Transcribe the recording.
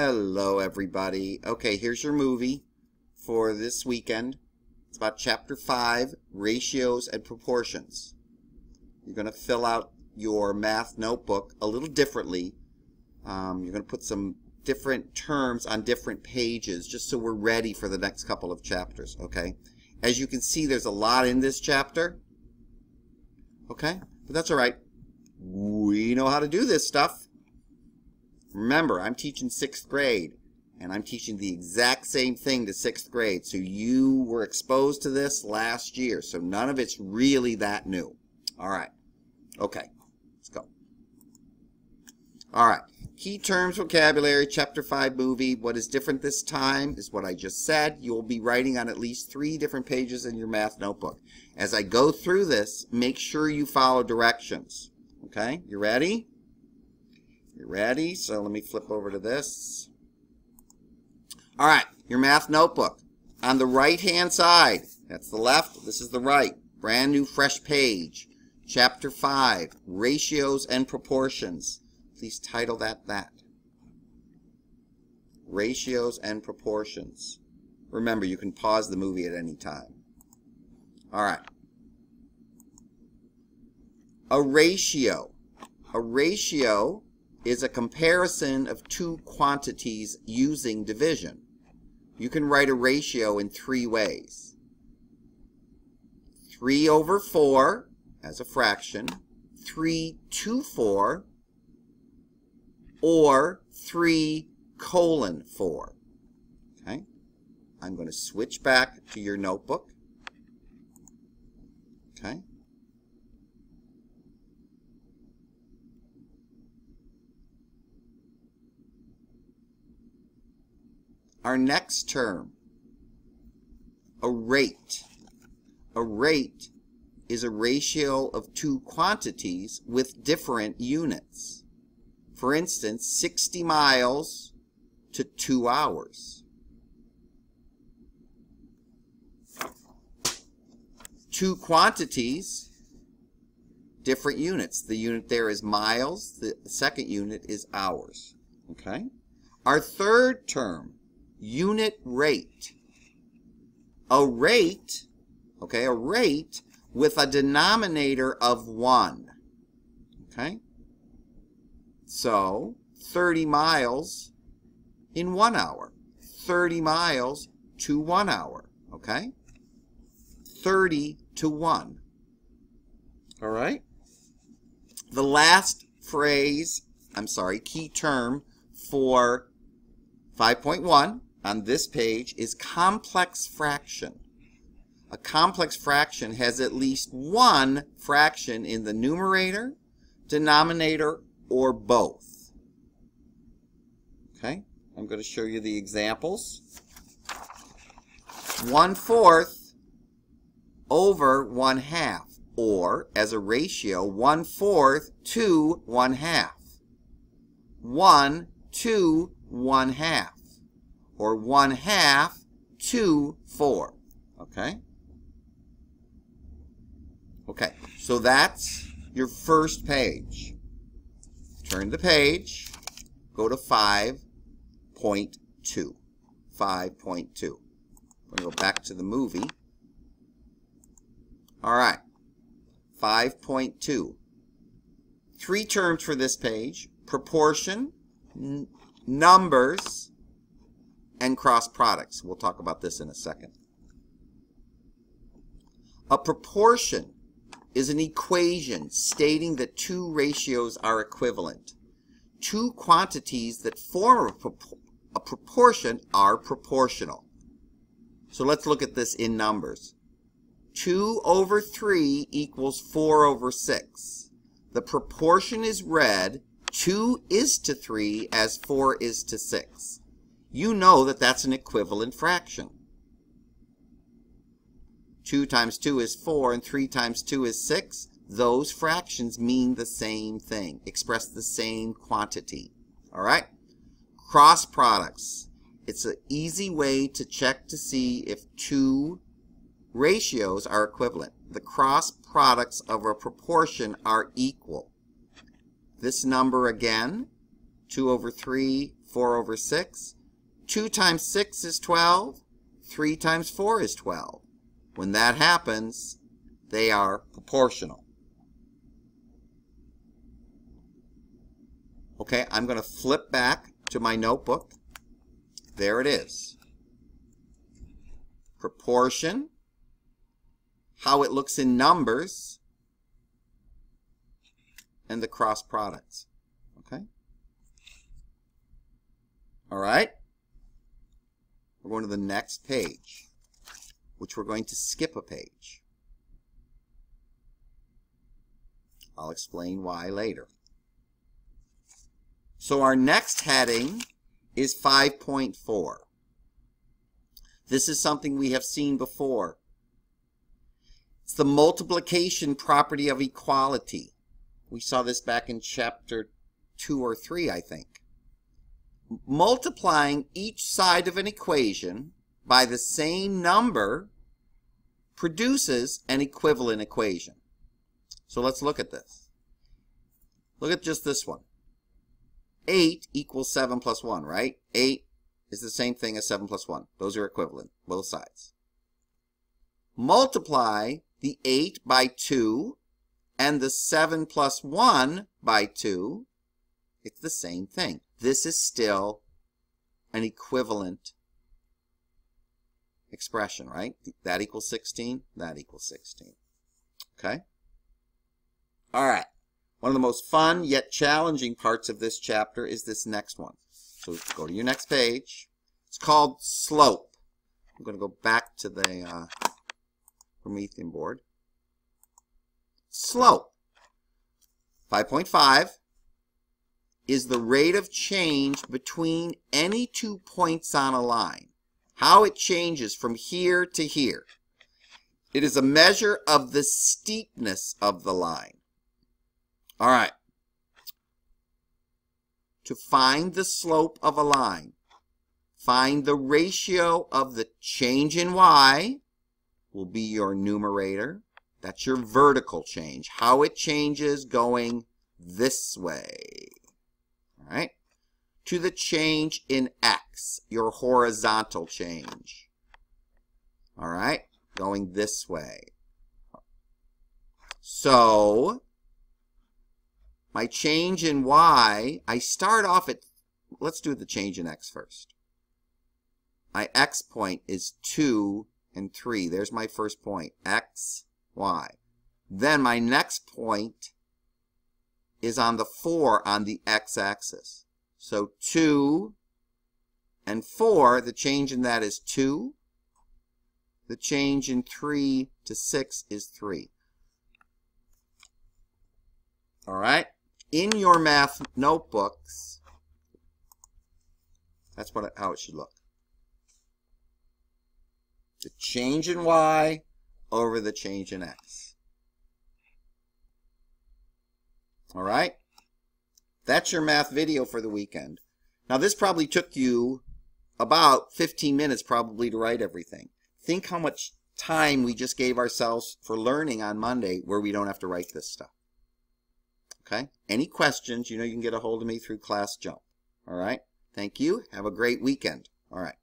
Hello, everybody. Okay, here's your movie for this weekend. It's about Chapter 5, Ratios and Proportions. You're going to fill out your math notebook a little differently. Um, you're going to put some different terms on different pages just so we're ready for the next couple of chapters, okay? As you can see, there's a lot in this chapter, okay? But that's all right. We know how to do this stuff. Remember, I'm teaching sixth grade, and I'm teaching the exact same thing to sixth grade. So you were exposed to this last year, so none of it's really that new. All right. Okay, let's go. All right. Key terms, vocabulary, chapter 5 movie. What is different this time is what I just said. You will be writing on at least three different pages in your math notebook. As I go through this, make sure you follow directions. Okay, you ready? You ready? So let me flip over to this. All right, your math notebook. On the right-hand side, that's the left, this is the right. Brand new fresh page. Chapter 5, Ratios and Proportions. Please title that that. Ratios and Proportions. Remember, you can pause the movie at any time. All right. A ratio. A ratio is a comparison of two quantities using division. You can write a ratio in three ways. 3 over 4 as a fraction, 3 to 4, or 3 colon 4. Okay? I'm going to switch back to your notebook. Okay? Our next term, a rate. A rate is a ratio of two quantities with different units. For instance, 60 miles to 2 hours. Two quantities, different units. The unit there is miles. The second unit is hours. Okay? Our third term, unit rate. A rate, okay, a rate with a denominator of 1. Okay? So, 30 miles in 1 hour. 30 miles to 1 hour. Okay? 30 to 1. All right? The last phrase, I'm sorry, key term for 5.1 on this page is complex fraction. A complex fraction has at least one fraction in the numerator, denominator, or both. Okay, I'm going to show you the examples. One fourth over one half, or as a ratio, one fourth to one half. One to one half or 1 half 2, 4. Okay? Okay, so that's your first page. Turn the page, go to 5.2. 5.2. I'm going to go back to the movie. All right, 5.2. Three terms for this page. Proportion, numbers, and cross products. We'll talk about this in a second. A proportion is an equation stating that two ratios are equivalent. Two quantities that form a, propor a proportion are proportional. So let's look at this in numbers. 2 over 3 equals 4 over 6. The proportion is read 2 is to 3 as 4 is to 6 you know that that's an equivalent fraction. 2 times 2 is 4 and 3 times 2 is 6. Those fractions mean the same thing, express the same quantity. All right? Cross products. It's an easy way to check to see if two ratios are equivalent. The cross products of a proportion are equal. This number again 2 over 3, 4 over 6. 2 times 6 is 12. 3 times 4 is 12. When that happens, they are proportional. Okay, I'm going to flip back to my notebook. There it is. Proportion, how it looks in numbers, and the cross products. Okay? All right? We're going to the next page, which we're going to skip a page. I'll explain why later. So our next heading is 5.4. This is something we have seen before. It's the multiplication property of equality. We saw this back in chapter 2 or 3, I think. Multiplying each side of an equation by the same number produces an equivalent equation. So let's look at this. Look at just this one. 8 equals 7 plus 1, right? 8 is the same thing as 7 plus 1. Those are equivalent, both sides. Multiply the 8 by 2 and the 7 plus 1 by 2. It's the same thing. This is still an equivalent expression, right? That equals 16, that equals 16. Okay? All right. One of the most fun yet challenging parts of this chapter is this next one. So go to your next page. It's called slope. I'm going to go back to the uh, Promethean board. Slope. 5.5 is the rate of change between any two points on a line. How it changes from here to here. It is a measure of the steepness of the line. All right. To find the slope of a line, find the ratio of the change in y will be your numerator. That's your vertical change, how it changes going this way. Right. To the change in x, your horizontal change. All right, going this way. So, my change in y, I start off at, let's do the change in x first. My x point is 2 and 3. There's my first point, x, y. Then my next point is on the 4 on the x-axis. So 2 and 4, the change in that is 2. The change in 3 to 6 is 3. All right? in your math notebooks, that's what how it should look. The change in y over the change in x. All right? That's your math video for the weekend. Now this probably took you about 15 minutes probably to write everything. Think how much time we just gave ourselves for learning on Monday where we don't have to write this stuff. Okay? Any questions, you know you can get a hold of me through Class Jump. All right? Thank you. Have a great weekend. All right.